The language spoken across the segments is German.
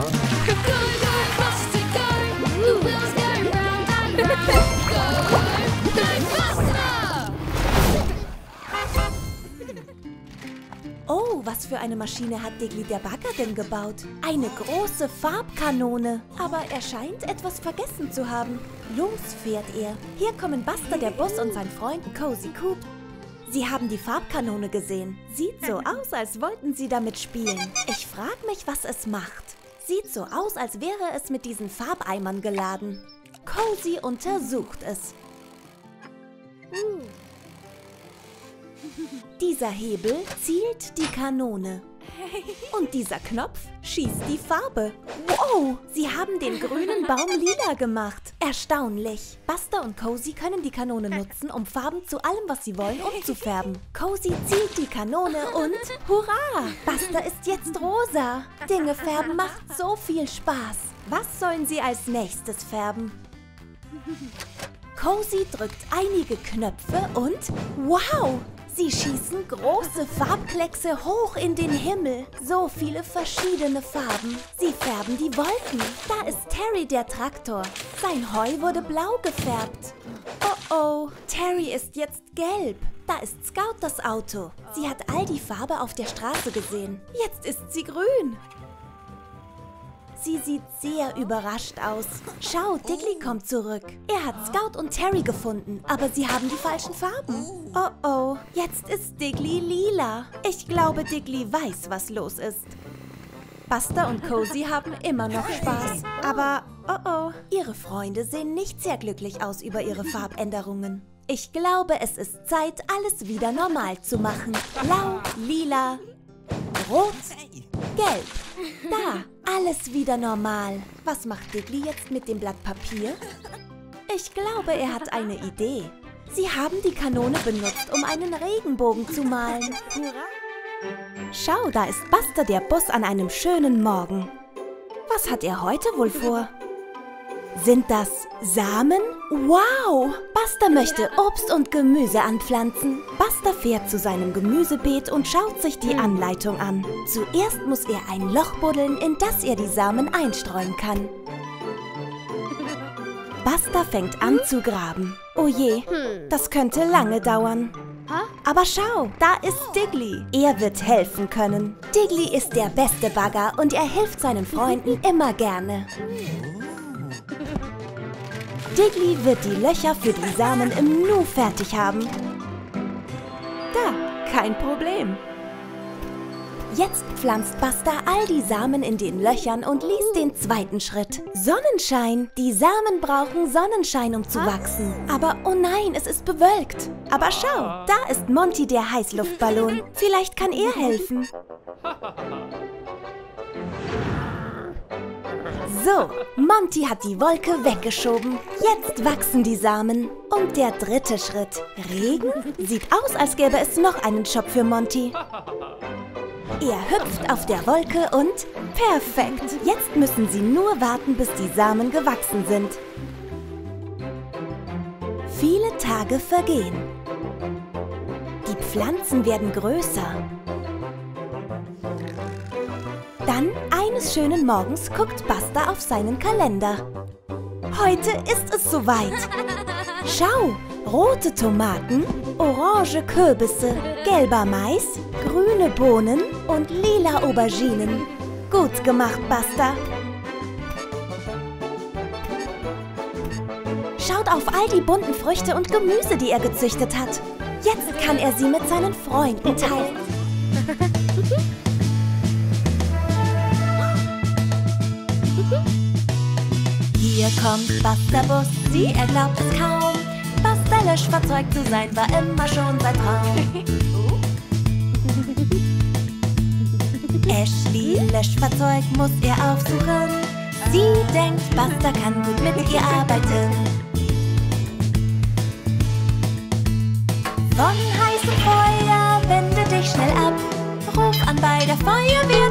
Oh, was für eine Maschine hat Digli der Bagger denn gebaut? Eine große Farbkanone. Aber er scheint etwas vergessen zu haben. Los fährt er. Hier kommen Buster der Bus und sein Freund Cozy Coop. Sie haben die Farbkanone gesehen. Sieht so aus, als wollten sie damit spielen. Ich frage mich, was es macht. Sieht so aus, als wäre es mit diesen Farbeimern geladen. Cozy untersucht es. Dieser Hebel zielt die Kanone. Und dieser Knopf schießt die Farbe. Wow, sie haben den grünen Baum lila gemacht. Erstaunlich. Buster und Cozy können die Kanone nutzen, um Farben zu allem, was sie wollen, umzufärben. Cozy zielt die Kanone und hurra! Buster ist jetzt rosa. Dinge färben macht so viel Spaß. Was sollen sie als nächstes färben? Cozy drückt einige Knöpfe und wow! Sie schießen große Farbkleckse hoch in den Himmel. So viele verschiedene Farben. Sie färben die Wolken. Da ist Terry der Traktor. Sein Heu wurde blau gefärbt. Oh oh, Terry ist jetzt gelb. Da ist Scout das Auto. Sie hat all die Farbe auf der Straße gesehen. Jetzt ist sie grün. Sie sieht sehr überrascht aus. Schau, Diggly kommt zurück. Er hat Scout und Terry gefunden, aber sie haben die falschen Farben. Oh oh, jetzt ist Diggly lila. Ich glaube, Diggly weiß, was los ist. Buster und Cozy haben immer noch Spaß. Aber, oh oh, ihre Freunde sehen nicht sehr glücklich aus über ihre Farbänderungen. Ich glaube, es ist Zeit, alles wieder normal zu machen. Blau, lila, rot, gelb. Da, alles wieder normal. Was macht Diggly jetzt mit dem Blatt Papier? Ich glaube, er hat eine Idee. Sie haben die Kanone benutzt, um einen Regenbogen zu malen. Schau, da ist Buster der Bus an einem schönen Morgen. Was hat er heute wohl vor? Sind das Samen? Wow! Buster möchte Obst und Gemüse anpflanzen. Buster fährt zu seinem Gemüsebeet und schaut sich die Anleitung an. Zuerst muss er ein Loch buddeln, in das er die Samen einstreuen kann. Buster fängt an zu graben. Oh je, das könnte lange dauern. Aber schau, da ist Diggly. Er wird helfen können. Diggly ist der beste Bagger und er hilft seinen Freunden immer gerne. Diggly wird die Löcher für die Samen im Nu fertig haben. Da, kein Problem. Jetzt pflanzt Buster all die Samen in den Löchern und liest den zweiten Schritt. Sonnenschein. Die Samen brauchen Sonnenschein, um zu wachsen. Aber oh nein, es ist bewölkt. Aber schau, da ist Monty der Heißluftballon. Vielleicht kann er helfen. So, Monty hat die Wolke weggeschoben. Jetzt wachsen die Samen. Und der dritte Schritt. Regen? Sieht aus, als gäbe es noch einen Job für Monty. Er hüpft auf der Wolke und perfekt. Jetzt müssen sie nur warten, bis die Samen gewachsen sind. Viele Tage vergehen. Die Pflanzen werden größer. Dann, eines schönen Morgens, guckt Buster auf seinen Kalender. Heute ist es soweit. Schau, rote Tomaten, orange Kürbisse, gelber Mais, grüne Bohnen und lila Auberginen. Gut gemacht, Buster. Schaut auf all die bunten Früchte und Gemüse, die er gezüchtet hat. Jetzt kann er sie mit seinen Freunden teilen. Hier kommt Buster Bus, sie er glaubt es kaum. Buster Löschfahrzeug zu sein, war immer schon sein Traum. Ashley Löschfahrzeug muss er aufsuchen. Sie denkt, Buster kann gut mit ihr arbeiten. Von heißem Feuer wende dich schnell ab. Ruf an bei der Feuerwehr,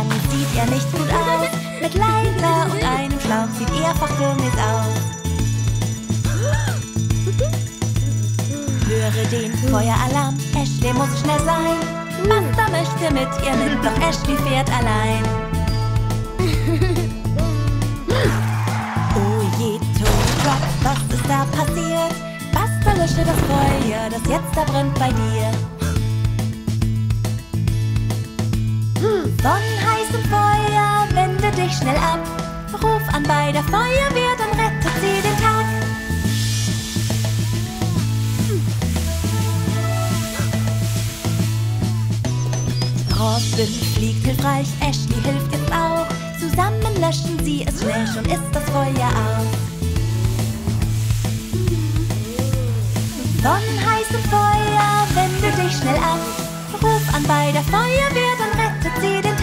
An, sieht er nicht gut aus. Mit Leiter und einem Schlauch sieht er fachgemäß aus. höre den Feueralarm. Ashley muss schnell sein. Buster möchte mit ihr mit, doch Ashley fährt allein. Oh je, Toadrop, was ist da passiert? Buster lösche das Feuer, das jetzt da brennt bei dir. Wende dich schnell ab. Ruf an bei der Feuerwehr, dann rettet sie den Tag. Robin fliegt hilfreich, Ashley hilft jetzt auch. Zusammen löschen sie es schnell, schon ist das Feuer aus. Heißem Feuer wende dich schnell ab. Ruf an bei der Feuerwehr, dann rettet sie den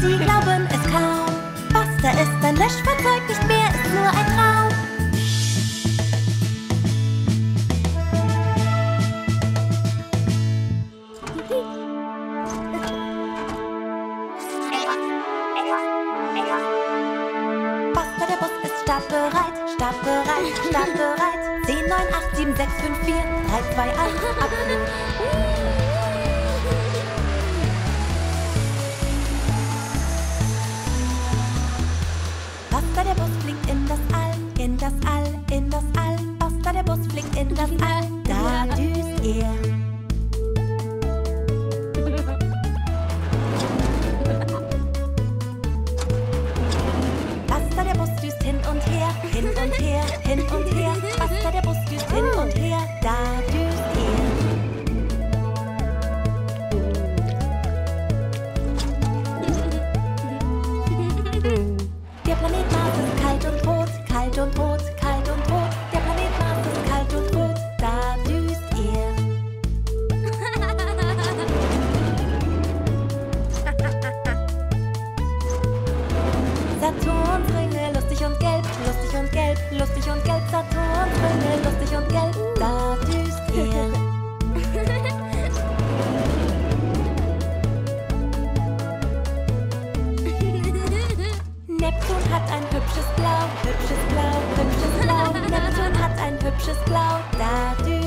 sie glauben es kaum. Buster ist ein Löschfahrzeug, nicht mehr ist nur ein Traum. Buster, der Bus ist startbereit, startbereit, startbereit. 10, 9, 8, 7, 6, 5, 4, 3, 2, 1, Abflug. Hat ein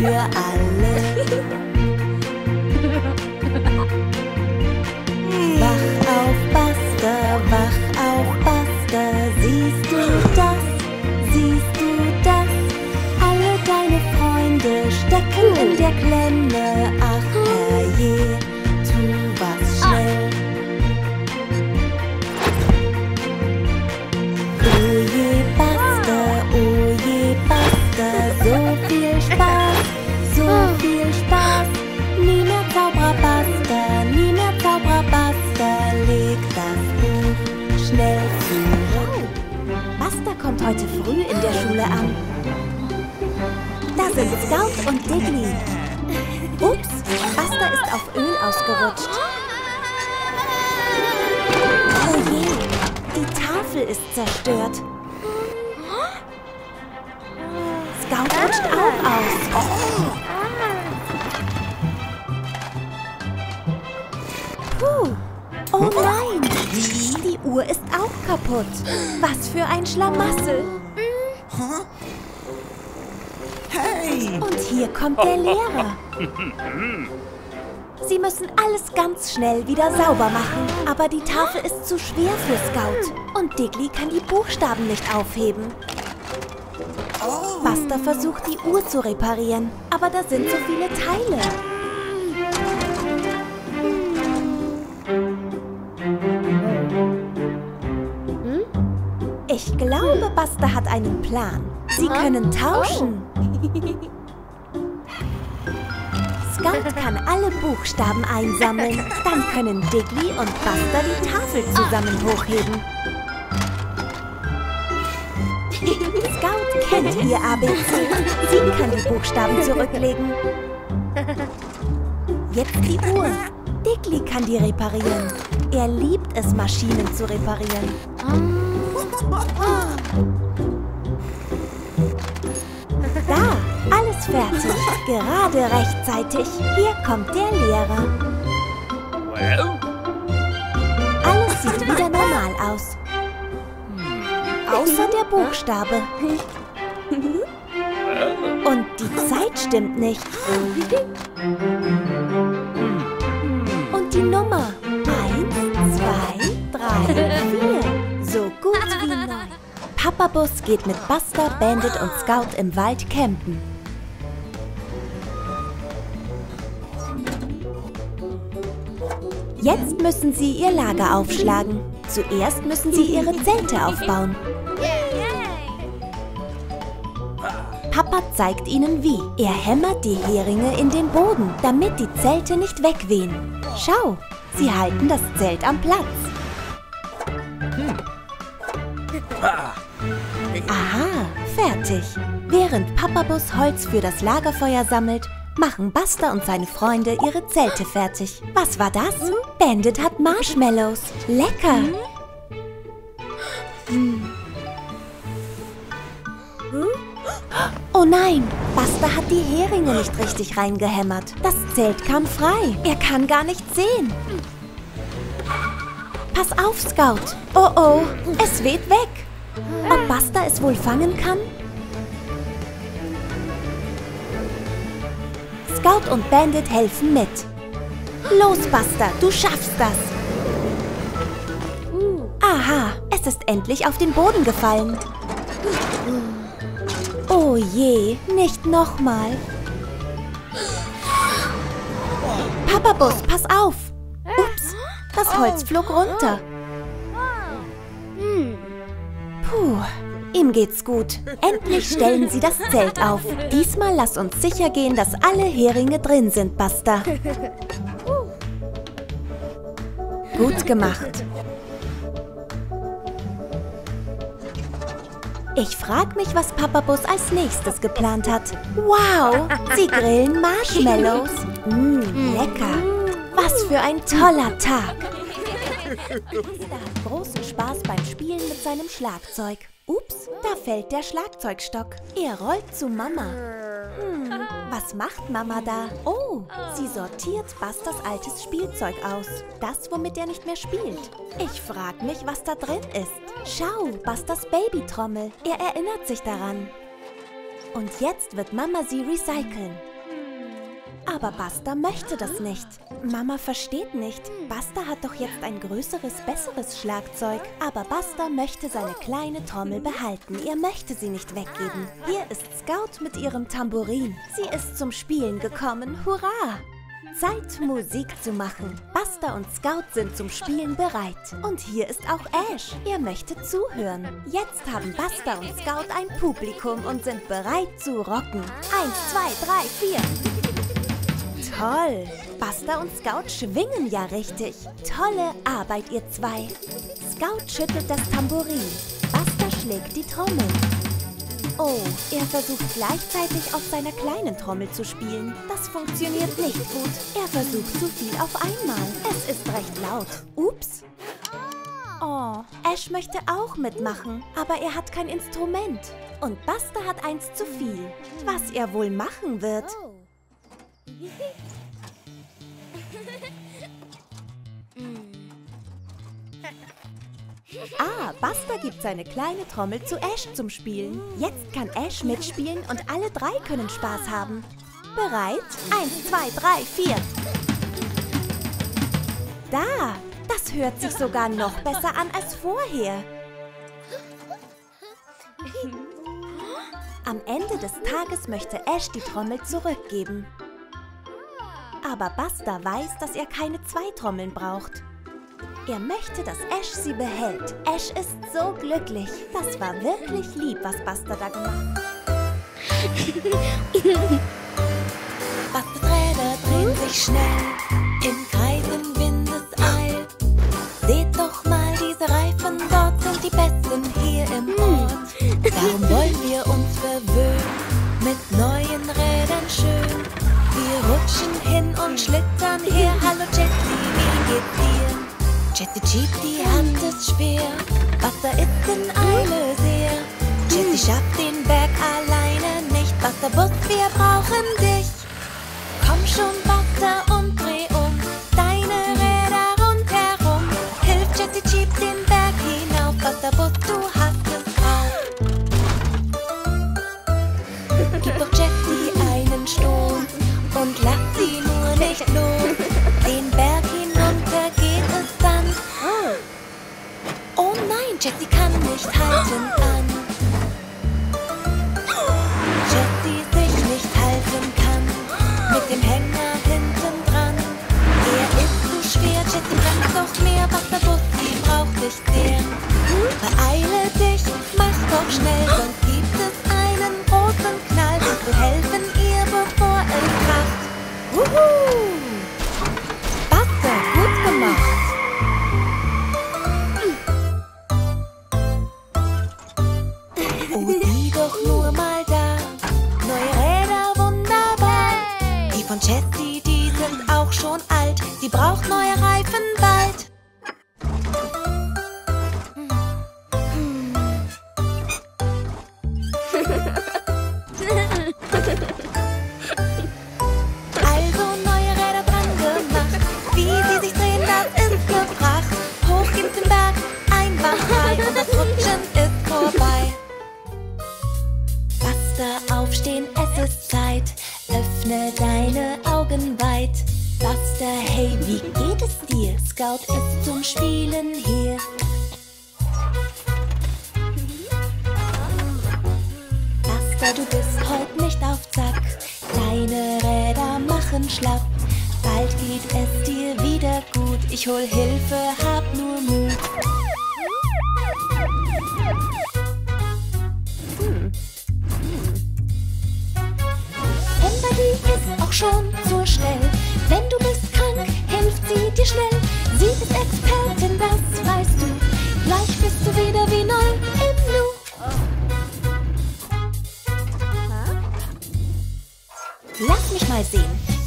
für alle. Der Schule an. Da sind Scout und Diggly. Ups, Buster ist auf Öl ausgerutscht. Oh je, die Tafel ist zerstört. Scout rutscht auch aus. Puh. Oh nein, die Uhr ist auch kaputt. Was für ein Schlamassel. Hey! Und hier kommt der Lehrer. Sie müssen alles ganz schnell wieder sauber machen. Aber die Tafel ist zu schwer für Scout. Und Diggly kann die Buchstaben nicht aufheben. Buster versucht, die Uhr zu reparieren. Aber da sind so viele Teile. Ich glaube, Buster hat einen Plan. Sie können tauschen. Scout kann alle Buchstaben einsammeln. Dann können Diggly und Buster die Tafel zusammen hochheben. Scout kennt ihr ABC. Sie kann die Buchstaben zurücklegen. Jetzt die Uhr. Diggly kann die reparieren. Er liebt es, Maschinen zu reparieren. Da, alles fertig. Gerade rechtzeitig. Hier kommt der Lehrer. Well, Alles sieht wieder normal aus. Außer der Buchstabe. Und die Zeit stimmt nicht. Und die Nummer. Eins, zwei, drei, vier. So gut wie neu. Papa Bus geht mit Buster, Bandit und Scout im Wald campen. Jetzt müssen sie ihr Lager aufschlagen. Zuerst müssen sie ihre Zelte aufbauen. Papa zeigt ihnen wie. Er hämmert die Heringe in den Boden, damit die Zelte nicht wegwehen. Schau, sie halten das Zelt am Platz. Aha, fertig. Während Papa Bus Holz für das Lagerfeuer sammelt, machen Buster und seine Freunde ihre Zelte fertig. Was war das? Bandit hat Marshmallows. Lecker. Oh nein, Buster hat die Heringe nicht richtig reingehämmert. Das Zelt kam frei. Er kann gar nicht sehen. Pass auf, Scout. Oh oh, es weht weg. Ob Buster es wohl fangen kann? Scout und Bandit helfen mit. Los, Buster, du schaffst das. Aha, es ist endlich auf den Boden gefallen. Oh je, nicht nochmal. Papa Bus, pass auf. Ups, das Holz flog runter. Ihm geht's gut. Endlich stellen sie das Zelt auf. Diesmal lass uns sicher gehen, dass alle Heringe drin sind, Buster. Gut gemacht. Ich frag mich, was Papa Bus als nächstes geplant hat. Wow, sie grillen Marshmallows. Mmm, lecker. Was für ein toller Tag. Buster hat großen Spaß beim Spielen mit seinem Schlagzeug. Ups, da fällt der Schlagzeugstock. Er rollt zu Mama. Hm, was macht Mama da? Oh, sie sortiert Busters altes Spielzeug aus. Das, womit er nicht mehr spielt. Ich frag mich, was da drin ist. Schau, Busters Babytrommel. Er erinnert sich daran. Und jetzt wird Mama sie recyceln. Aber Buster möchte das nicht. Mama versteht nicht. Buster hat doch jetzt ein größeres, besseres Schlagzeug. Aber Buster möchte seine kleine Trommel behalten. Er möchte sie nicht weggeben. Hier ist Scout mit ihrem Tambourin. Sie ist zum Spielen gekommen. Hurra! Zeit, Musik zu machen. Buster und Scout sind zum Spielen bereit. Und hier ist auch Ash. Er möchte zuhören. Jetzt haben Buster und Scout ein Publikum und sind bereit zu rocken. Eins, zwei, drei, vier. Toll! Buster und Scout schwingen ja richtig. Tolle Arbeit, ihr zwei. Scout schüttelt das Tambourin. Buster schlägt die Trommel. Oh, er versucht gleichzeitig auf seiner kleinen Trommel zu spielen. Das funktioniert nicht gut. Er versucht zu viel auf einmal. Es ist recht laut. Ups. Oh, Ash möchte auch mitmachen, aber er hat kein Instrument. Und Buster hat eins zu viel. Was er wohl machen wird? Ah, Buster gibt seine kleine Trommel zu Ash zum Spielen. Jetzt kann Ash mitspielen und alle drei können Spaß haben. Bereit? Eins, zwei, drei, vier. Da, das hört sich sogar noch besser an als vorher. Am Ende des Tages möchte Ash die Trommel zurückgeben. Aber Buster weiß, dass er keine zwei Trommeln braucht. Er möchte, dass Ash sie behält. Ash ist so glücklich. Das war wirklich lieb, was Buster da gemacht hat. Basters Räder drehen sich schnell im Kreis im Windeseil. Seht doch mal, diese Reifen dort sind die besten hier im Ort. Darum wollen wir uns verwöhnen mit neuen Rädern hin und schlittern her. Hallo Jessie, wie geht's dir? Jessie Jeep, die Hand ist schwer. Buster ist in Eile sehr. Jessie schafft den Berg alleine nicht. Buster Bus, wir brauchen dich. Komm schon, Buster, und dreh um deine Räder rundherum. Hilf Jessie Jeep den Berg hinauf. Buster Bus, du hast es drauf. Gib doch Jessie einen Stoß und lass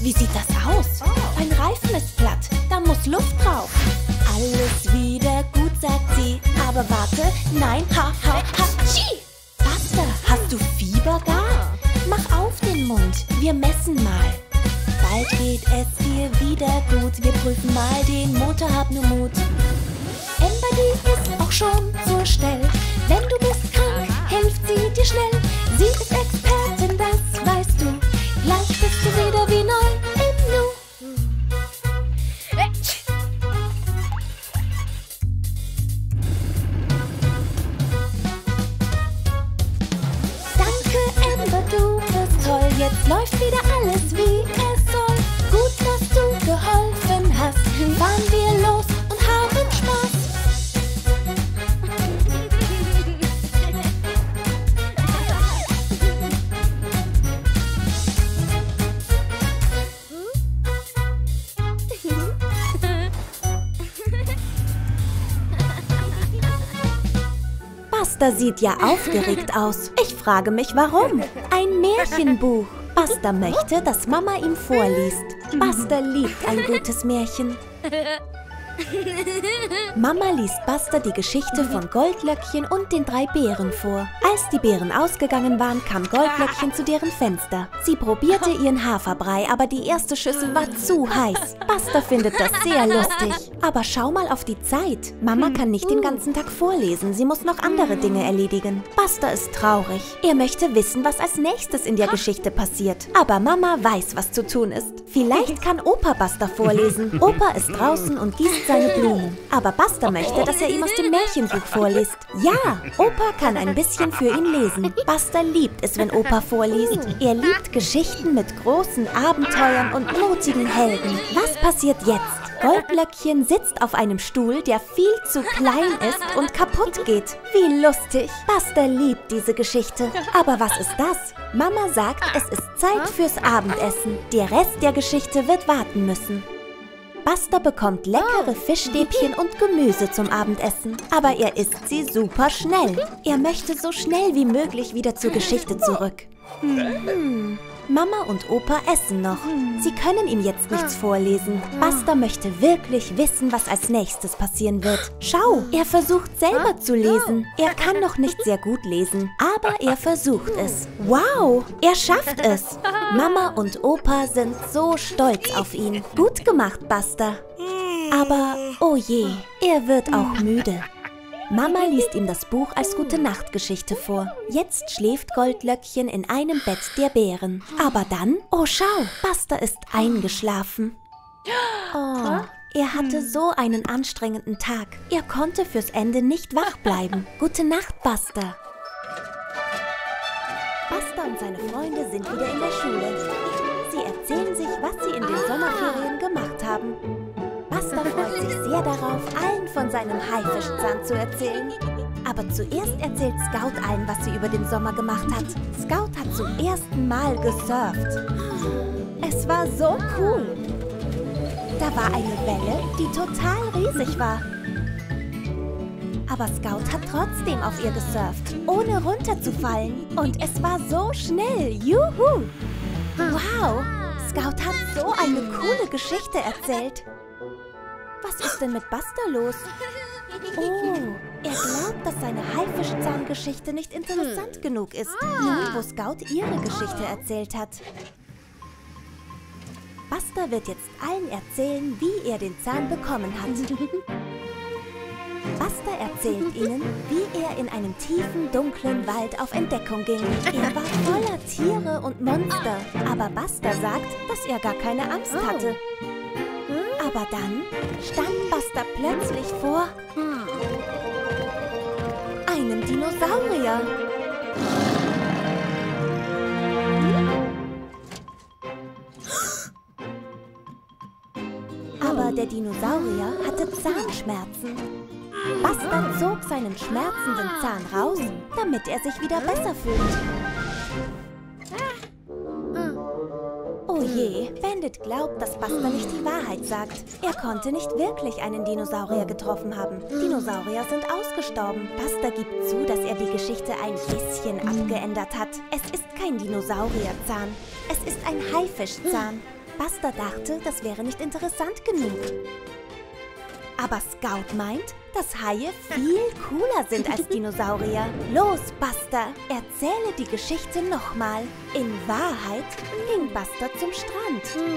Wie sieht das aus? Ein Reifen ist platt, da muss Luft drauf. Alles wieder gut, sagt sie. Aber warte, nein, ha, ha, ha, tschi! Buster, hast du Fieber gar? Mach auf den Mund, wir messen mal. Bald geht es dir wieder gut. Wir prüfen mal den Motor, hab nur Mut. Ember, die ist auch schon sieht ja aufgeregt aus. Ich frage mich, warum. Ein Märchenbuch. Buster möchte, dass Mama ihm vorliest. Buster liebt ein gutes Märchen. Mama liest Buster die Geschichte von Goldlöckchen und den drei Bären vor. Als die Bären ausgegangen waren, kam Goldlöckchen zu deren Fenster. Sie probierte ihren Haferbrei, aber die erste Schüssel war zu heiß. Buster findet das sehr lustig. Aber schau mal auf die Zeit. Mama kann nicht den ganzen Tag vorlesen, sie muss noch andere Dinge erledigen. Buster ist traurig. Er möchte wissen, was als nächstes in der Geschichte passiert. Aber Mama weiß, was zu tun ist. Vielleicht kann Opa Buster vorlesen. Opa ist draußen und gießt seine Blumen. Aber Buster möchte, dass er ihm aus dem Märchenbuch vorliest. Ja, Opa kann ein bisschen für ihn lesen. Buster liebt es, wenn Opa vorliest. Er liebt Geschichten mit großen Abenteuern und mutigen Helden. Was passiert jetzt? Goldlöckchen sitzt auf einem Stuhl, der viel zu klein ist und kaputt geht. Wie lustig. Buster liebt diese Geschichte. Aber was ist das? Mama sagt, es ist Zeit fürs Abendessen. Der Rest der Geschichte wird warten müssen. Buster bekommt leckere Fischstäbchen und Gemüse zum Abendessen. Aber er isst sie super schnell. Er möchte so schnell wie möglich wieder zur Geschichte zurück. Hm. Mama und Opa essen noch. Sie können ihm jetzt nichts vorlesen. Buster möchte wirklich wissen, was als nächstes passieren wird. Schau, er versucht selber zu lesen. Er kann noch nicht sehr gut lesen, aber er versucht es. Wow, er schafft es. Mama und Opa sind so stolz auf ihn. Gut gemacht, Buster. Aber, oh je, er wird auch müde. Mama liest ihm das Buch als Gute-Nacht-Geschichte vor. Jetzt schläft Goldlöckchen in einem Bett der Bären. Aber dann, oh schau, Buster ist eingeschlafen. Oh, er hatte so einen anstrengenden Tag. Er konnte fürs Ende nicht wach bleiben. Gute Nacht, Buster. Buster und seine Freunde sind wieder in der Schule. Sie erzählen sich, was sie in den Sommerferien gemacht haben. Sehr darauf, allen von seinem Haifischzahn zu erzählen. Aber zuerst erzählt Scout allen, was sie über den Sommer gemacht hat. Scout hat zum ersten Mal gesurft. Es war so cool. Da war eine Welle, die total riesig war. Aber Scout hat trotzdem auf ihr gesurft, ohne runterzufallen. Und es war so schnell. Juhu! Wow! Scout hat so eine coole Geschichte erzählt. Was ist denn mit Buster los? Oh, er glaubt, dass seine Haifischzahngeschichte nicht interessant genug ist. Nun, wo Scout ihre Geschichte erzählt hat. Buster wird jetzt allen erzählen, wie er den Zahn bekommen hat. Buster erzählt ihnen, wie er in einem tiefen, dunklen Wald auf Entdeckung ging. Er war voller Tiere und Monster, aber Buster sagt, dass er gar keine Angst hatte. Aber dann stand Buster plötzlich vor einem Dinosaurier. Aber der Dinosaurier hatte Zahnschmerzen. Buster zog seinen schmerzenden Zahn raus, damit er sich wieder besser fühlt. Oh je, Bandit glaubt, dass Buster nicht die Wahrheit sagt. Er konnte nicht wirklich einen Dinosaurier getroffen haben. Dinosaurier sind ausgestorben. Buster gibt zu, dass er die Geschichte ein bisschen abgeändert hat. Es ist kein Dinosaurierzahn. Es ist ein Haifischzahn. Buster dachte, das wäre nicht interessant genug. Aber Scout meint, dass Haie viel cooler sind als Dinosaurier. Los, Buster, erzähle die Geschichte nochmal. In Wahrheit ging Buster zum Strand.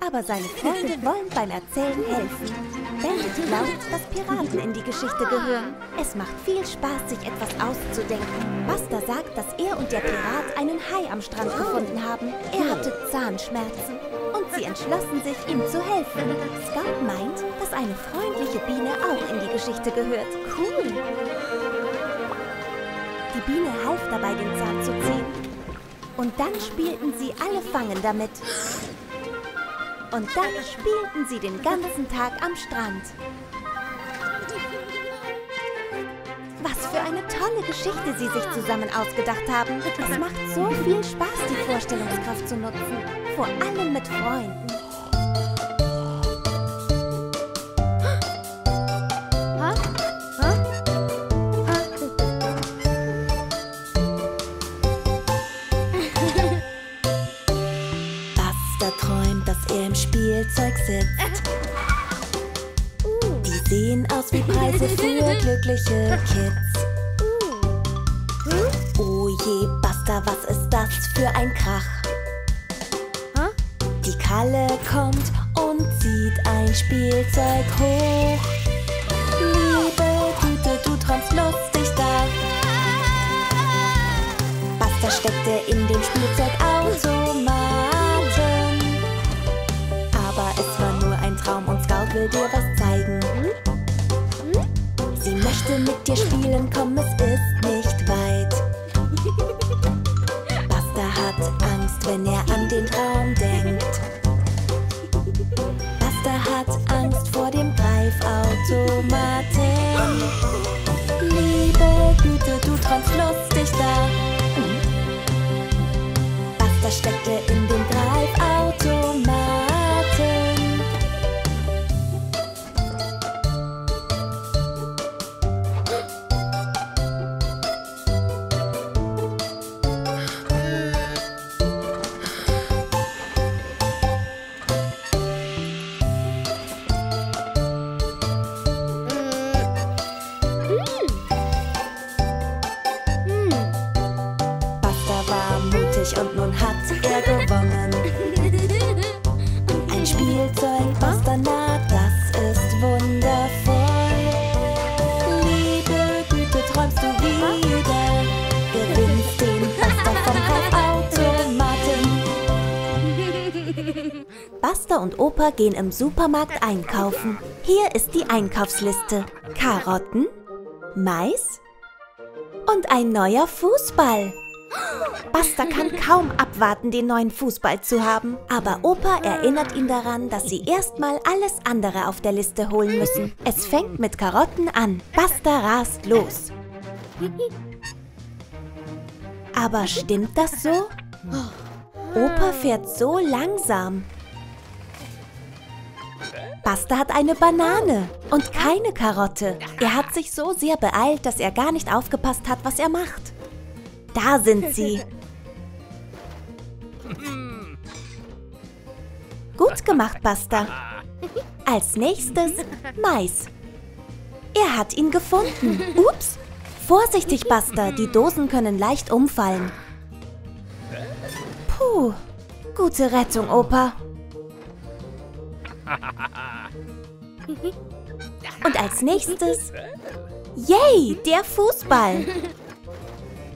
Aber seine Freunde wollen beim Erzählen helfen. Bandit glaubt, dass Piraten in die Geschichte gehören. Es macht viel Spaß, sich etwas auszudenken. Buster sagt, dass er und der Pirat einen Hai am Strand gefunden haben. Er hatte Zahnschmerzen. Und sie entschlossen sich, ihm zu helfen. Scout meint, dass eine freundliche Biene auch in die Geschichte gehört. Cool! Die Biene half dabei, den Zahn zu ziehen. Und dann spielten sie alle Fangen damit. Und dann spielten sie den ganzen Tag am Strand. Was für eine tolle Geschichte sie sich zusammen ausgedacht haben. Es macht so viel Spaß, die Vorstellungskraft zu nutzen. Vor allem mit Freunden. Kids. Oh je, Buster, was ist das für ein Krach? Opa gehen im Supermarkt einkaufen. Hier ist die Einkaufsliste. Karotten, Mais und ein neuer Fußball. Buster kann kaum abwarten, den neuen Fußball zu haben. Aber Opa erinnert ihn daran, dass sie erstmal alles andere auf der Liste holen müssen. Es fängt mit Karotten an. Buster rast los. Aber stimmt das so? Opa fährt so langsam. Buster hat eine Banane und keine Karotte. Er hat sich so sehr beeilt, dass er gar nicht aufgepasst hat, was er macht. Da sind sie. Gut gemacht, Buster. Als nächstes Mais. Er hat ihn gefunden. Ups. Vorsichtig, Buster. Die Dosen können leicht umfallen. Puh. Gute Rettung, Opa. Und als nächstes... Yay, der Fußball.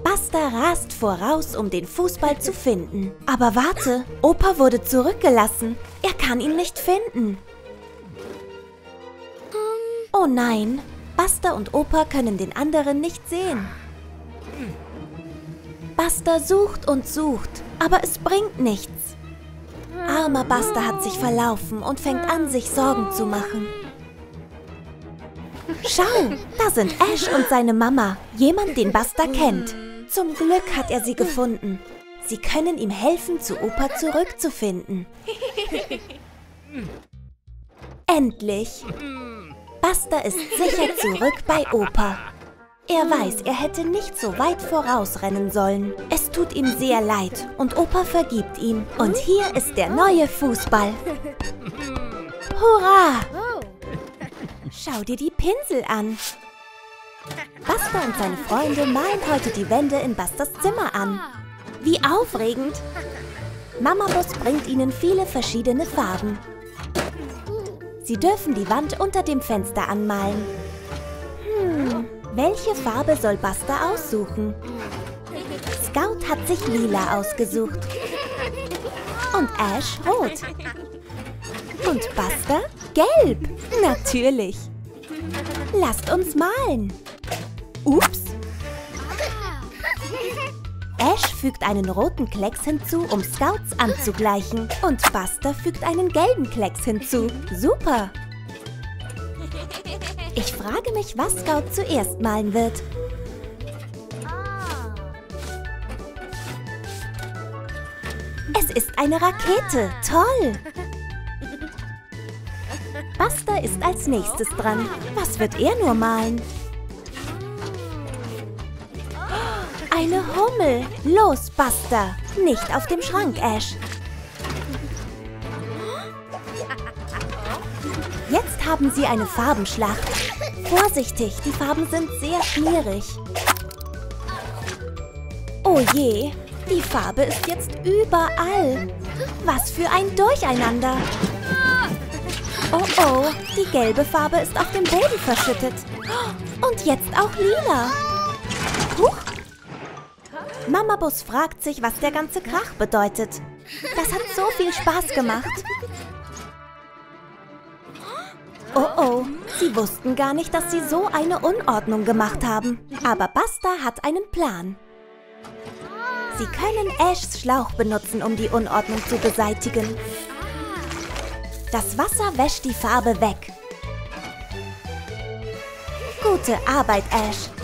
Buster rast voraus, um den Fußball zu finden. Aber warte, Opa wurde zurückgelassen. Er kann ihn nicht finden. Oh nein, Buster und Opa können den anderen nicht sehen. Buster sucht und sucht, aber es bringt nichts. Armer Buster hat sich verlaufen und fängt an, sich Sorgen zu machen. Schau, da sind Ash und seine Mama. Jemand, den Buster kennt. Zum Glück hat er sie gefunden. Sie können ihm helfen, zu Opa zurückzufinden. Endlich! Buster ist sicher zurück bei Opa. Er weiß, er hätte nicht so weit vorausrennen sollen. Es tut ihm sehr leid und Opa vergibt ihm. Und hier ist der neue Fußball. Hurra! Schau dir die Pinsel an. Buster und seine Freunde malen heute die Wände in Busters Zimmer an. Wie aufregend! Mama Bus bringt ihnen viele verschiedene Farben. Sie dürfen die Wand unter dem Fenster anmalen. Hm, welche Farbe soll Buster aussuchen? Scout hat sich lila ausgesucht. Und Ash rot. Und Buster gelb. Natürlich. Lasst uns malen. Ups. Ash fügt einen roten Klecks hinzu, um Scouts anzugleichen. Und Buster fügt einen gelben Klecks hinzu. Super. Ich frage mich, was Scout zuerst malen wird. Es ist eine Rakete. Toll. Buster ist als nächstes dran. Was wird er nur malen? Eine Hummel. Los, Buster. Nicht auf dem Schrank, Ash. Jetzt haben sie eine Farbenschlacht. Vorsichtig, die Farben sind sehr schmierig. Oh je, die Farbe ist jetzt überall. Was für ein Durcheinander. Oh oh, die gelbe Farbe ist auf dem Boden verschüttet. Und jetzt auch lila. Huch. Mama Bus fragt sich, was der ganze Krach bedeutet. Das hat so viel Spaß gemacht. Oh oh, sie wussten gar nicht, dass sie so eine Unordnung gemacht haben. Aber Basta hat einen Plan. Sie können Ashs Schlauch benutzen, um die Unordnung zu beseitigen. Das Wasser wäscht die Farbe weg. Gute Arbeit, Ash.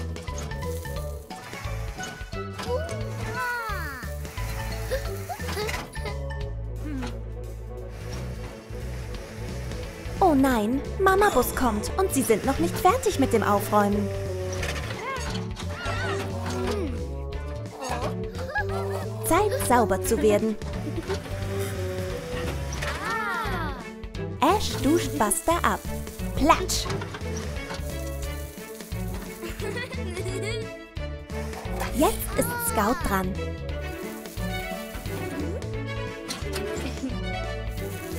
Oh nein, Mama Bus kommt und sie sind noch nicht fertig mit dem Aufräumen. Zeit, sauber zu werden. Ash duscht Buster ab. Platsch! Jetzt ist Scout dran.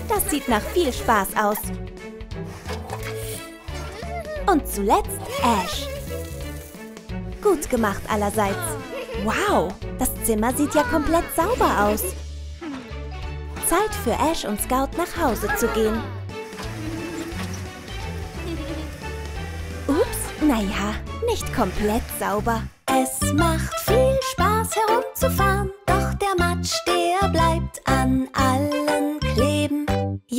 Das sieht nach viel Spaß aus. Und zuletzt Ash. Gut gemacht allerseits. Wow, das Zimmer sieht ja komplett sauber aus. Zeit für Ash und Scout nach Hause zu gehen. Ups, naja, nicht komplett sauber. Es macht viel Spaß herumzufahren, doch der Matsch, der bleibt an allen.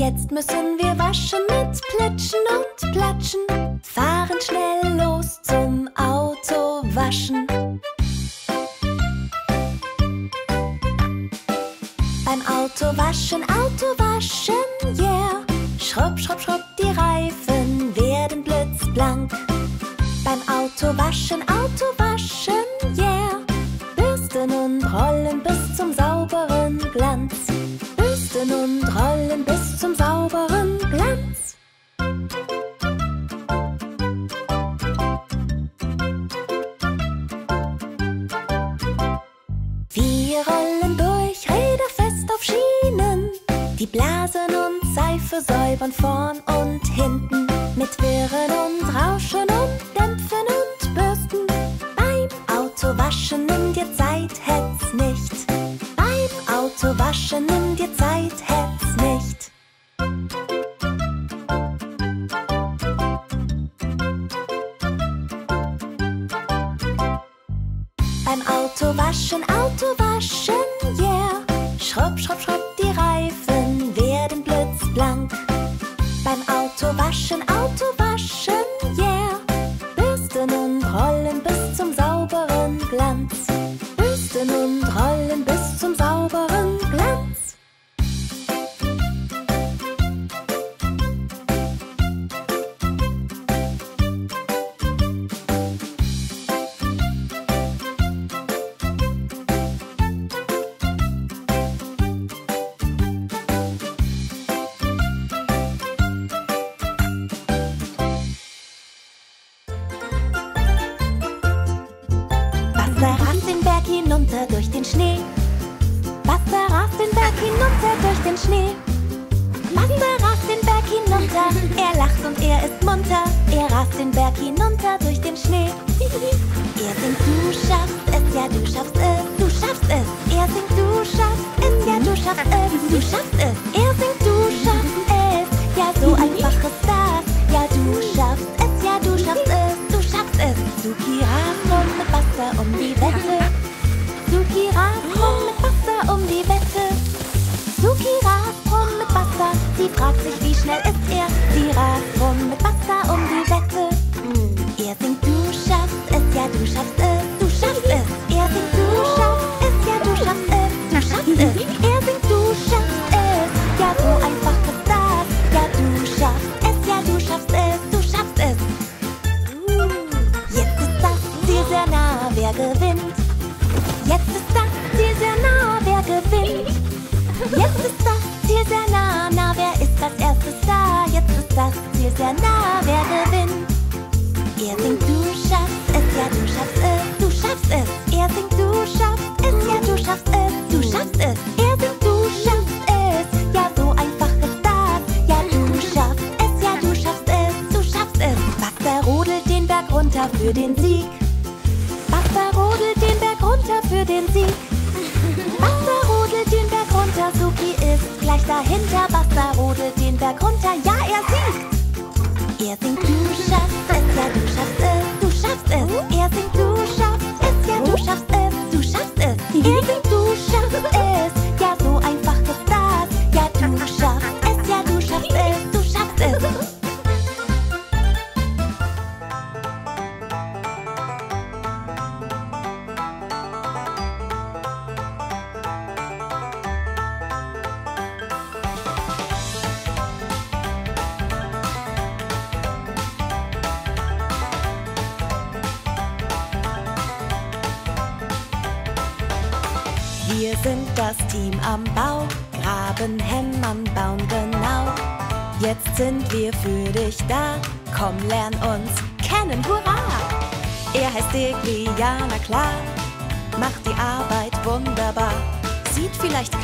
Jetzt müssen wir waschen mit Plitschen und Platschen, fahren schnell los zum Auto waschen. Beim Autowaschen, Autowaschen, yeah. Schrubb, schrubb, schrubb, die Reifen werden blitzblank. Beim Autowaschen, Autowaschen, Blasen und Seife säubern vorn und hinten. Mit Wirren und Rauschen und Dämpfen und Bürsten. Beim Autowaschen nimm den Schnee. Wasser rast den Berg hinunter durch den Schnee. Wasser rast den Berg hinunter. Er lacht und er ist munter. Er rast den Berg hinunter durch den Schnee. Er singt, du schaffst es, ja du schaffst es, du schaffst es. Er singt, du schaffst es, ja du schaffst es, du schaffst es. Er singt, du schaffst es, ja so einfach es, ja du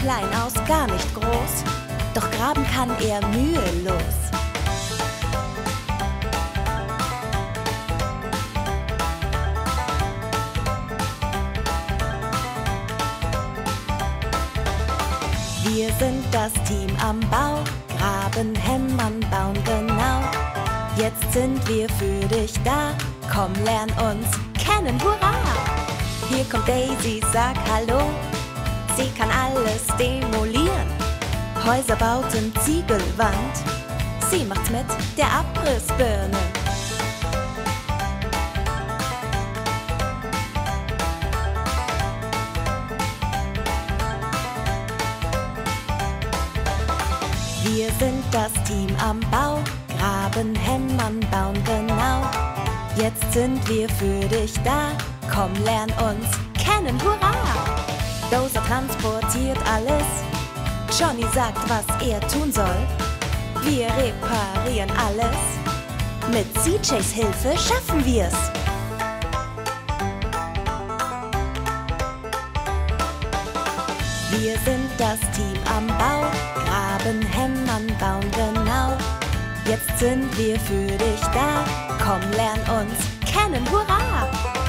klein aus, gar nicht groß, doch graben kann er mühelos. Wir sind das Team am Bau, graben, hämmern, bauen genau. Jetzt sind wir für dich da, komm, lern uns kennen, hurra! Hier kommt Daisy, sag Hallo, sie kann alles demolieren. Häuserbauten, Ziegelwand, sie macht's mit der Abrissbirne. Wir sind das Team am Bau, graben, hämmern, bauen genau. Jetzt sind wir für dich da, komm, lern uns kennen, hurra! Transportiert alles, Johnny sagt, was er tun soll. Wir reparieren alles, mit CJs Hilfe schaffen wir's. Wir sind das Team am Bau, graben, hämmern, bauen genau. Jetzt sind wir für dich da, komm, lern uns kennen, hurra!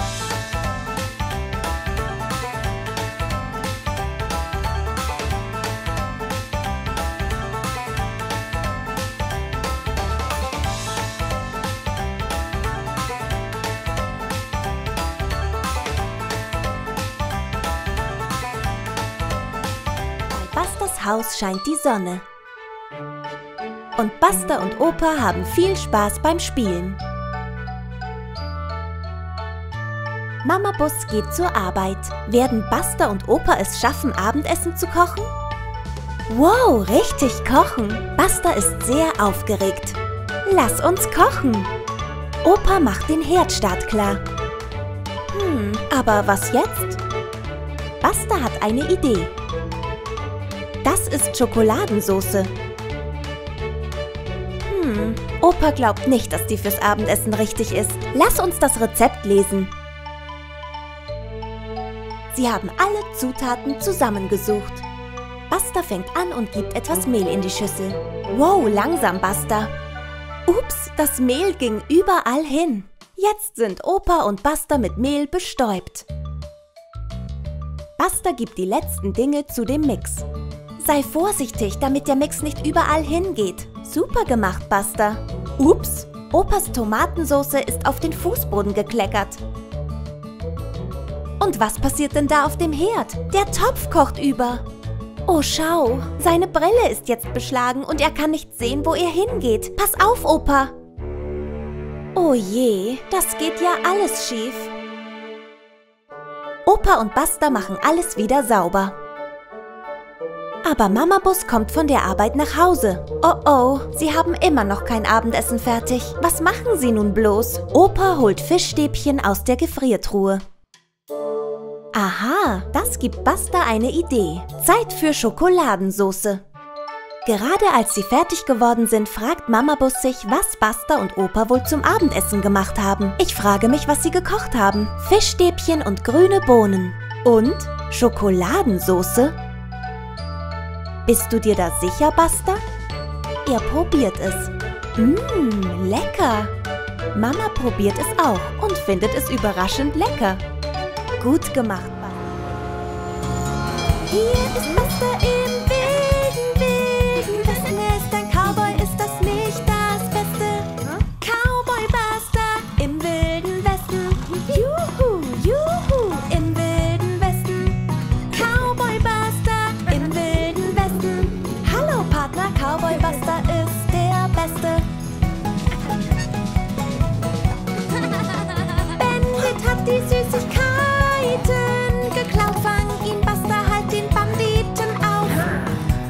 Haus scheint die Sonne. Und Buster und Opa haben viel Spaß beim Spielen. Mama Bus geht zur Arbeit. Werden Buster und Opa es schaffen, Abendessen zu kochen? Wow, richtig kochen. Buster ist sehr aufgeregt. Lass uns kochen. Opa macht den Herd startklar. Hm, aber was jetzt? Buster hat eine Idee. Das ist Schokoladensoße. Hm, Opa glaubt nicht, dass die fürs Abendessen richtig ist. Lass uns das Rezept lesen. Sie haben alle Zutaten zusammengesucht. Buster fängt an und gibt etwas Mehl in die Schüssel. Wow, langsam, Buster. Ups, das Mehl ging überall hin. Jetzt sind Opa und Buster mit Mehl bestäubt. Buster gibt die letzten Dinge zu dem Mix. Sei vorsichtig, damit der Mix nicht überall hingeht. Super gemacht, Buster. Ups, Opas Tomatensauce ist auf den Fußboden gekleckert. Und was passiert denn da auf dem Herd? Der Topf kocht über. Oh, schau, seine Brille ist jetzt beschlagen und er kann nicht sehen, wo er hingeht. Pass auf, Opa. Oh je, das geht ja alles schief. Opa und Buster machen alles wieder sauber. Aber Mama Bus kommt von der Arbeit nach Hause. Oh oh, sie haben immer noch kein Abendessen fertig. Was machen sie nun bloß? Opa holt Fischstäbchen aus der Gefriertruhe. Aha, das gibt Buster eine Idee. Zeit für Schokoladensoße. Gerade als sie fertig geworden sind, fragt Mama Bus sich, was Buster und Opa wohl zum Abendessen gemacht haben. Ich frage mich, was sie gekocht haben. Fischstäbchen und grüne Bohnen. Und Schokoladensoße? Bist du dir da sicher, Buster? Er probiert es. Mmm, lecker. Mama probiert es auch und findet es überraschend lecker. Gut gemacht, Buster. Hier ist Buster im die Süßigkeiten geklaut. Fang ihn, Buster, halt den Banditen auf.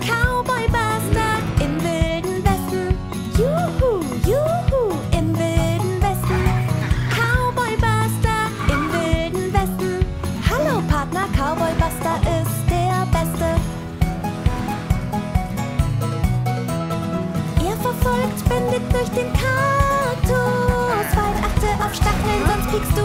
Cowboy Buster im wilden Westen. Juhu, juhu, im wilden Westen. Cowboy Buster im wilden Westen. Hallo Partner, Cowboy Buster ist der Beste. Er verfolgt Bandit durch den Kaktus. Weit achte auf Stacheln, sonst kriegst du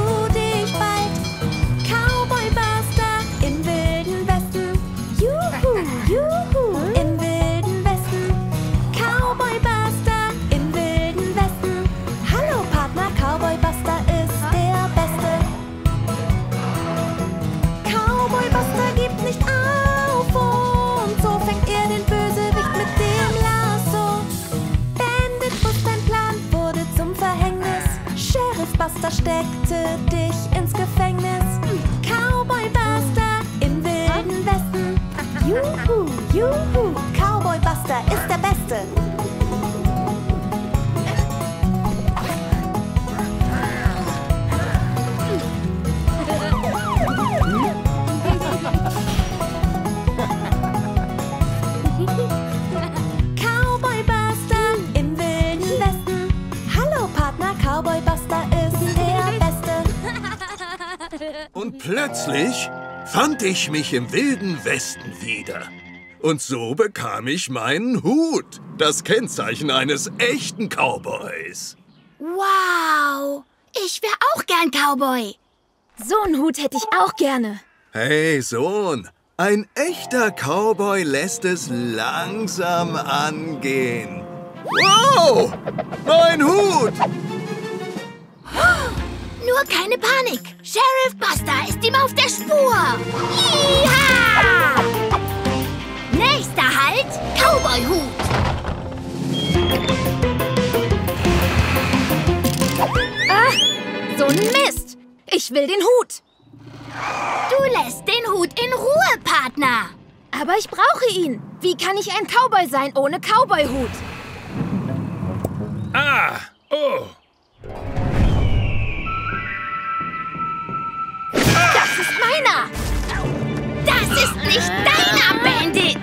fand ich mich im wilden Westen wieder. Und so bekam ich meinen Hut, das Kennzeichen eines echten Cowboys. Wow! Ich wäre auch gern Cowboy. So einen Hut hätte ich auch gerne. Hey Sohn, ein echter Cowboy lässt es langsam angehen. Wow, mein Hut! Nur keine Panik. Sheriff Buster ist ihm auf der Spur. Iha! Nächster Halt, Cowboy-Hut. So ein Mist. Ich will den Hut. Du lässt den Hut in Ruhe, Partner. Aber ich brauche ihn. Wie kann ich ein Cowboy sein ohne Cowboy-Hut? Ah, oh. Das ist meiner. Das ist nicht deiner, Bandit.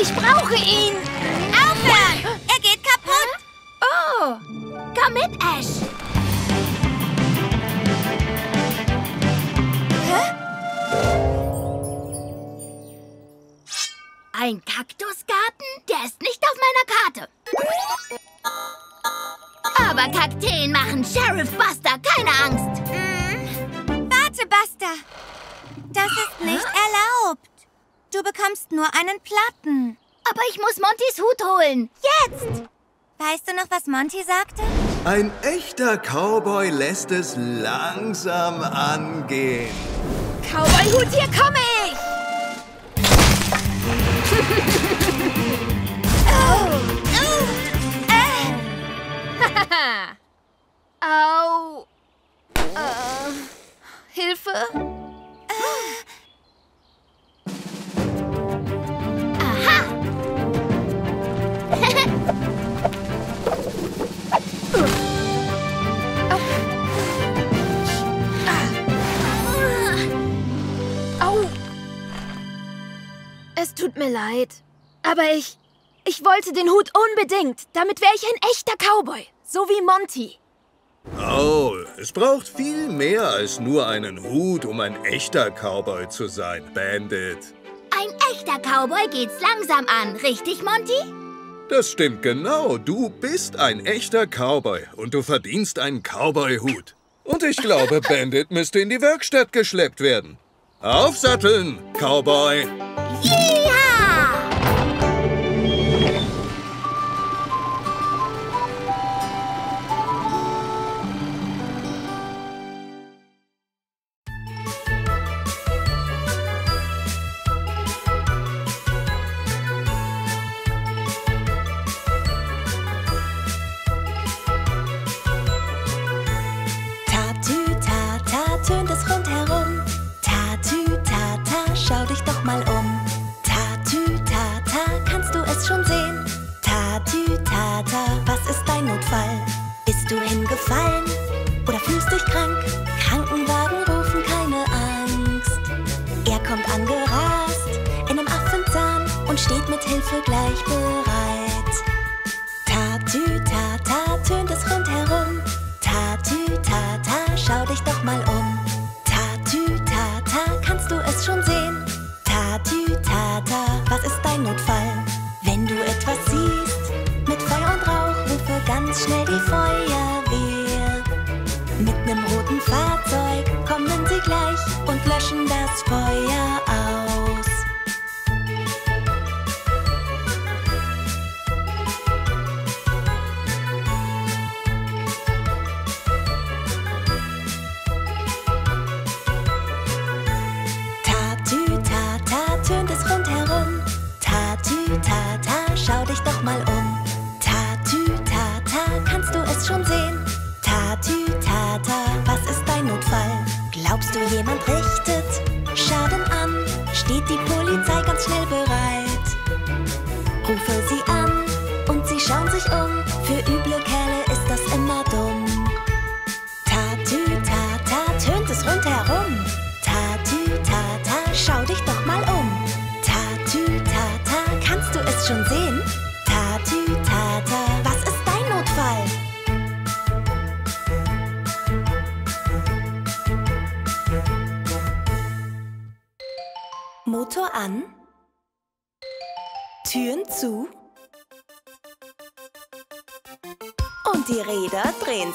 Ich brauche ihn. Aufhören! Er geht kaputt. Oh. Komm mit, Ash. Ein Kaktusgarten? Der ist nicht auf meiner Karte. Aber Kakteen machen Sheriff Buster keine Angst. Warte, Buster. Das ist nicht erlaubt. Du bekommst nur einen Platten. Aber ich muss Montys Hut holen. Jetzt! Weißt du noch, was Monty sagte? Ein echter Cowboy lässt es langsam angehen. Cowboy-Hut, hier komme ich. Au. Äh, Hilfe? Au. Es tut mir leid. Aber ich. Ich wollte den Hut unbedingt. Damit wäre ich ein echter Cowboy. So wie Monty. Oh, es braucht viel mehr als nur einen Hut, um ein echter Cowboy zu sein, Bandit. Ein echter Cowboy geht's langsam an, richtig, Monty? Das stimmt genau. Du bist ein echter Cowboy und du verdienst einen Cowboy-Hut. Und ich glaube, Bandit müsste in die Werkstatt geschleppt werden. Aufsatteln, Cowboy!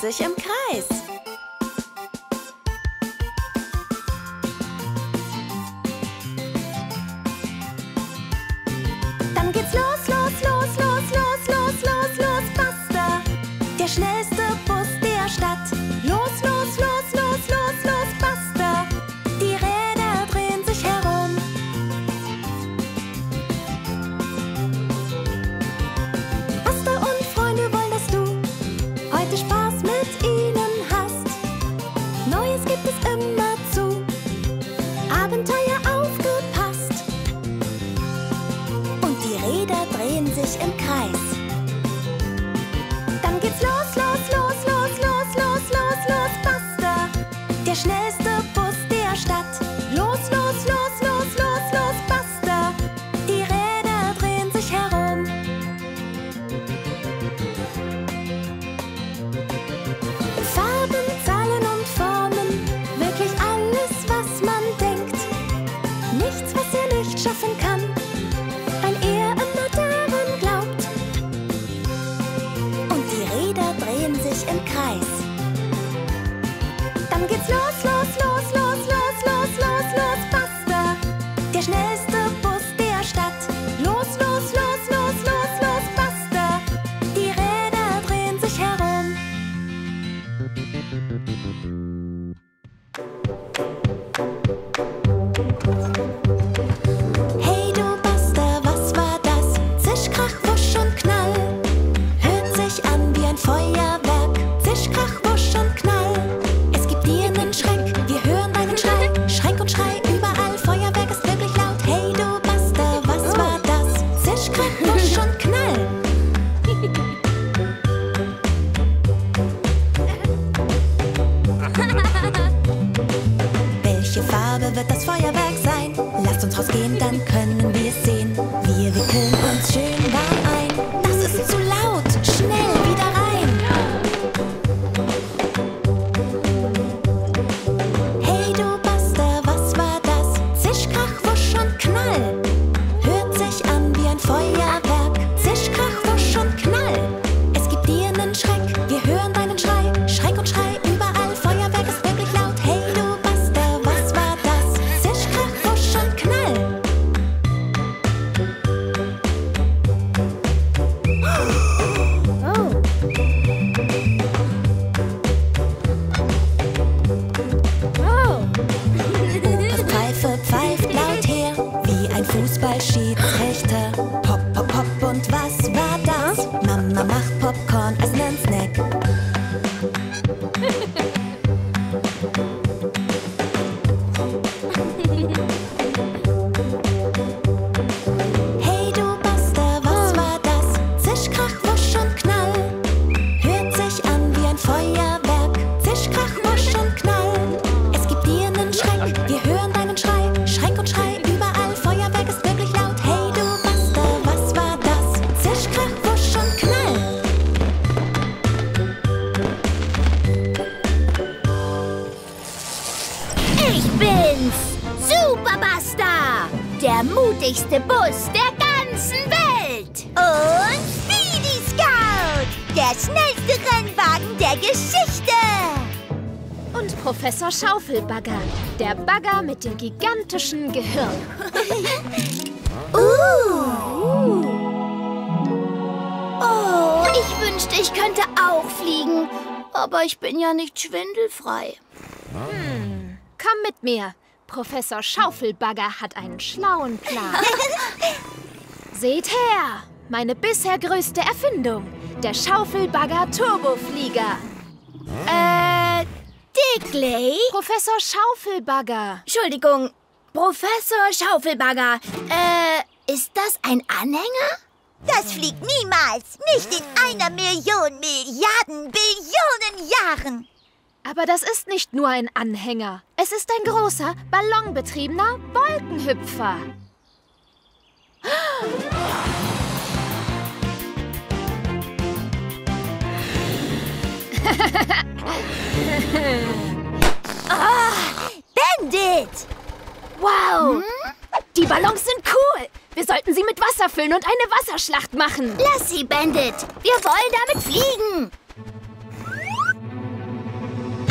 Sich im Schaufelbagger, der Bagger mit dem gigantischen Gehirn. Oh, ich wünschte, ich könnte auch fliegen. Aber ich bin ja nicht schwindelfrei. Komm mit mir. Professor Schaufelbagger hat einen schlauen Plan. Seht her, meine bisher größte Erfindung. Der Schaufelbagger Turboflieger. Äh, Dickley? Professor Schaufelbagger. Entschuldigung, Professor Schaufelbagger. Äh, ist das ein Anhänger? Das fliegt niemals. Nicht in einer Million, Milliarden, Billionen Jahren. Aber das ist nicht nur ein Anhänger. Es ist ein großer, ballonbetriebener Wolkenhüpfer. Bandit! Wow! Die Ballons sind cool. Wir sollten sie mit Wasser füllen und eine Wasserschlacht machen. Lass sie, Bandit. Wir wollen damit fliegen.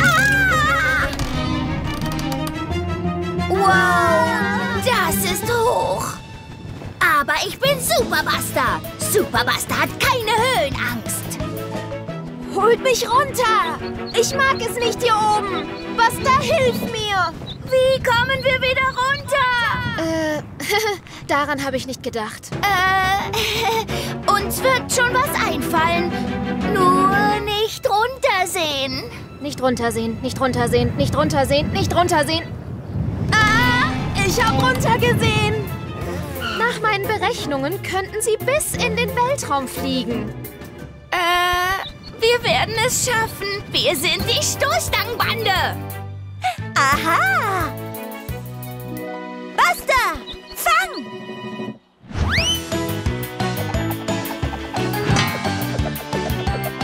Ah! Wow, das ist hoch. Aber ich bin Superbuster. Superbuster hat keine Höhenangst. Holt mich runter. Ich mag es nicht hier oben. Buster, hilf mir. Wie kommen wir wieder runter? Äh, daran habe ich nicht gedacht. Äh, uns wird schon was einfallen. Nur nicht runtersehen. Nicht runtersehen, nicht runtersehen, nicht runtersehen, nicht runtersehen. Ah, ich habe runtergesehen. Nach meinen Berechnungen könnten sie bis in den Weltraum fliegen. Wir werden es schaffen. Wir sind die Stoßstangenbande. Aha! Buster, fang!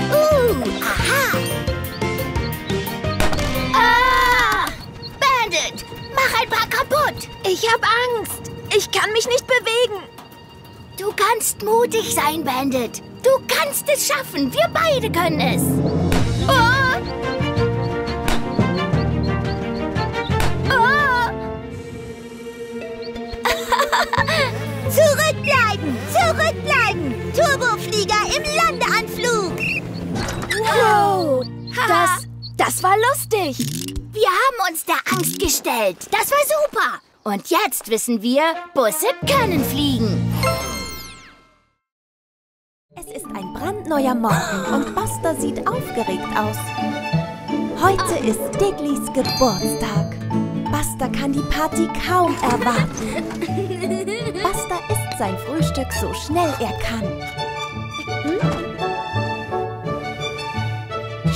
Uh, aha. Ah! Bandit, mach ein paar kaputt. Ich habe Angst. Ich kann mich nicht bewegen. Du kannst mutig sein, Bandit. Du kannst es schaffen. Wir beide können es. Oh! Oh! Zurückbleiben! Zurückbleiben! Turboflieger im Landeanflug! Wow, das, das war lustig. Wir haben uns der Angst gestellt. Das war super. Und jetzt wissen wir, Busse können fliegen. Brandneuer Morgen und Buster sieht aufgeregt aus. Heute ist Digglys Geburtstag. Buster kann die Party kaum erwarten. Buster isst sein Frühstück so schnell er kann. Hm?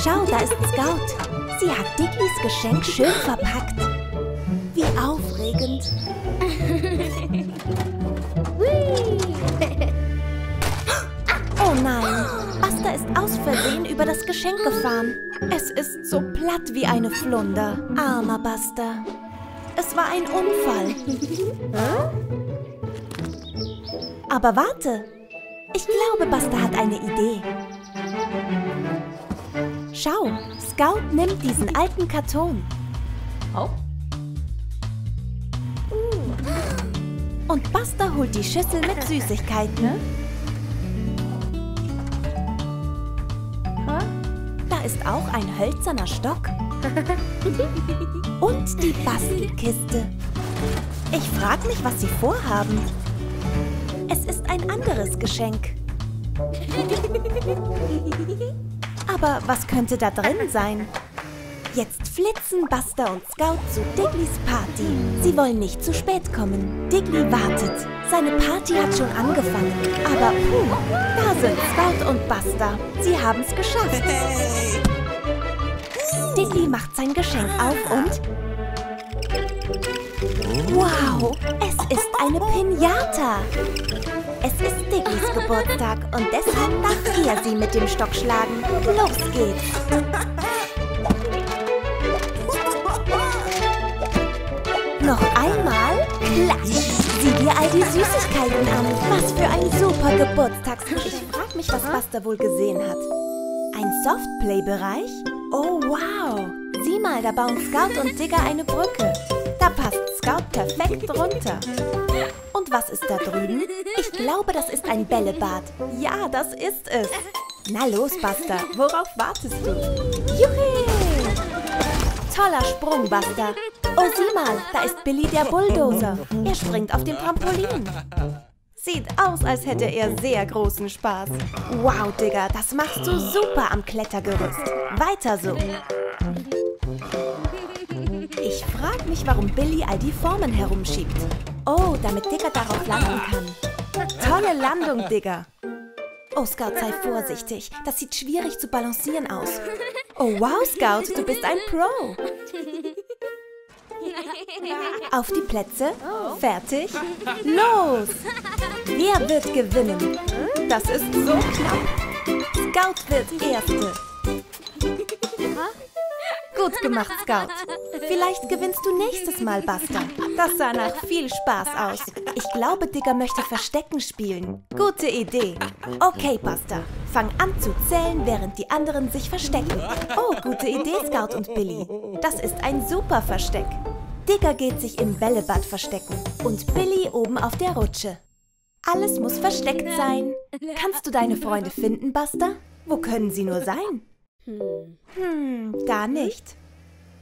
Schau, da ist Scout. Sie hat Digglys Geschenk schön verpackt. Wie aufregend. Aus Versehen über das Geschenk gefahren. Es ist so platt wie eine Flunder. Armer Buster. Es war ein Unfall. Aber warte. Ich glaube, Buster hat eine Idee. Schau, Scout nimmt diesen alten Karton. Und Buster holt die Schüssel mit Süßigkeiten. Da ist auch ein hölzerner Stock. Und die Bastelkiste. Ich frage mich, was sie vorhaben. Es ist ein anderes Geschenk. Aber was könnte da drin sein? Jetzt flitzen Buster und Scout zu Diglys Party. Sie wollen nicht zu spät kommen. Diggly wartet. Seine Party hat schon angefangen. Aber puh, da sind Scout und Buster. Sie haben es geschafft. Diggly macht sein Geschenk auf und... Wow, es ist eine Pinata. Es ist Diggys Geburtstag und deshalb darf er sie mit dem Stock schlagen. Los geht's. Noch einmal klatsch. Sieh dir all die Süßigkeiten an. Was für ein super Geburtstagsgeschenk. Ich frag mich, was Buster wohl gesehen hat. Ein Softplay-Bereich? Oh, wow. Sieh mal, da bauen Scout und Digger eine Brücke. Da passt Scout perfekt drunter. Und was ist da drüben? Ich glaube, das ist ein Bällebad. Ja, das ist es. Na los, Buster. Worauf wartest du? Juhu! Toller Sprung, Buster. Oh, sieh mal, da ist Billy der Bulldozer. Er springt auf dem Trampolin. Sieht aus, als hätte er sehr großen Spaß. Wow, Digga, das machst du super am Klettergerüst. Weiter so. Ich frag mich, warum Billy all die Formen herumschiebt. Oh, damit Digger darauf landen kann. Tolle Landung, Digger. Oh, Scout, sei vorsichtig. Das sieht schwierig zu balancieren aus. Oh, wow, Scout, du bist ein Pro. Auf die Plätze. Fertig. Los. Wer wird gewinnen? Das ist so knapp. Scout wird Erste. Gut gemacht, Scout. Vielleicht gewinnst du nächstes Mal, Buster. Das sah nach viel Spaß aus. Ich glaube, Digger möchte Verstecken spielen. Gute Idee. Okay, Buster. Fang an zu zählen, während die anderen sich verstecken. Oh, gute Idee, Scout und Billy. Das ist ein super Versteck. Digger geht sich im Bällebad verstecken und Billy oben auf der Rutsche. Alles muss versteckt sein. Kannst du deine Freunde finden, Buster? Wo können sie nur sein? Hm, da nicht.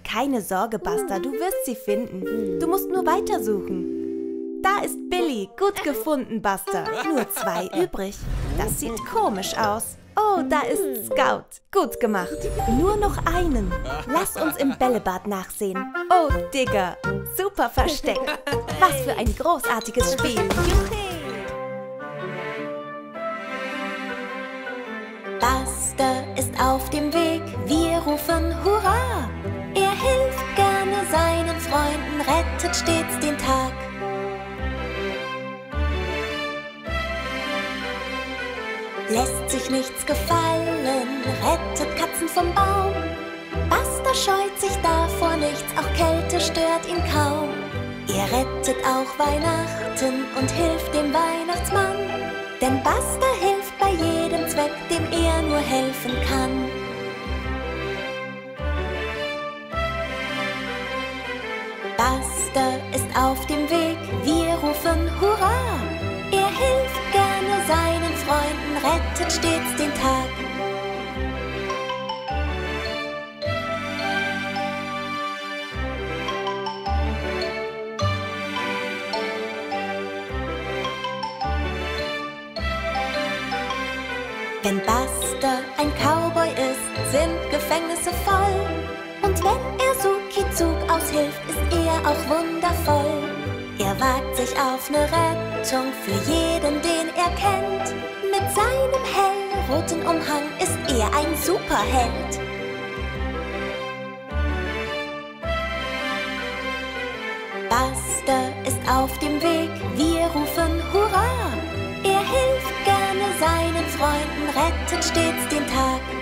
Keine Sorge, Buster, du wirst sie finden. Du musst nur weitersuchen. Da ist Billy. Gut gefunden, Buster. Nur zwei übrig. Das sieht komisch aus. Oh, da ist Scout. Gut gemacht. Nur noch einen. Lass uns im Bällebad nachsehen. Oh, Digger. Super Versteck. Was für ein großartiges Spiel. Juhu. Buster ist auf dem Weg, wir rufen Hurra! Er hilft gerne seinen Freunden, rettet stets den Tag. Lässt sich nichts gefallen, rettet Katzen vom Baum. Buster scheut sich davor nichts, auch Kälte stört ihn kaum. Er rettet auch Weihnachten und hilft dem Weihnachtsmann. Denn Buster hilft bei jedem Zweck, dem er nur helfen kann. Buster ist auf dem Weg, wir rufen Hurra! Er hilft gerne seinen Freunden, rettet stets den Tag. Wenn Buster ein Cowboy ist, sind Gefängnisse voll. Und wenn er Suki-Zug aushilft, ist er auch wundervoll. Er wagt sich auf eine Rettung für jeden, den er kennt. Mit seinem hellroten Umhang ist er ein Superheld. Buster ist auf dem Weg, wir rufen Hurra! Er hilft gerne seinen Freunden, rettet stets den Tag.